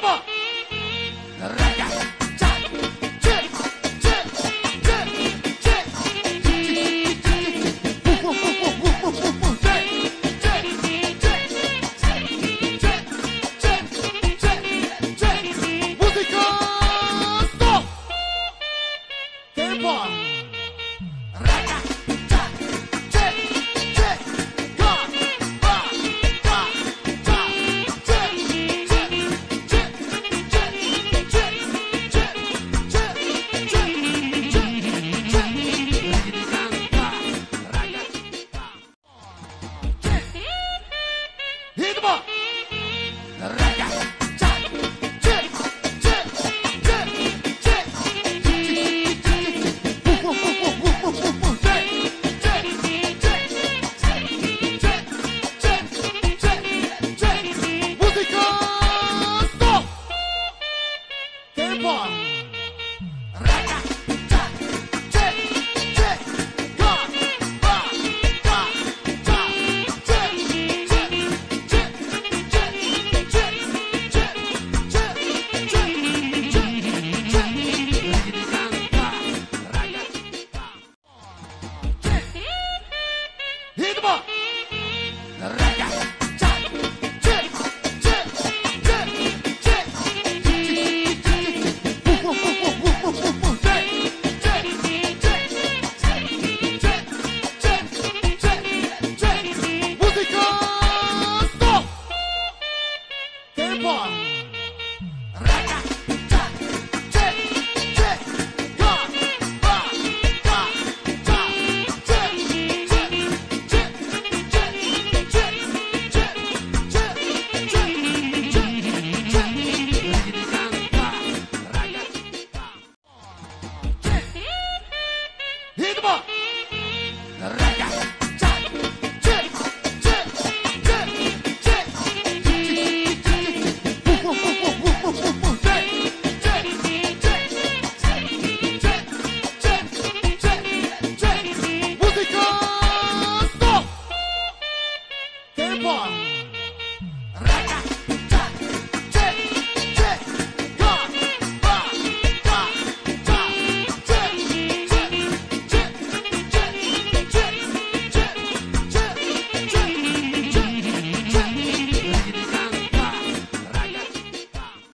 Come on. Come on. Música Hit the ball. Tempo!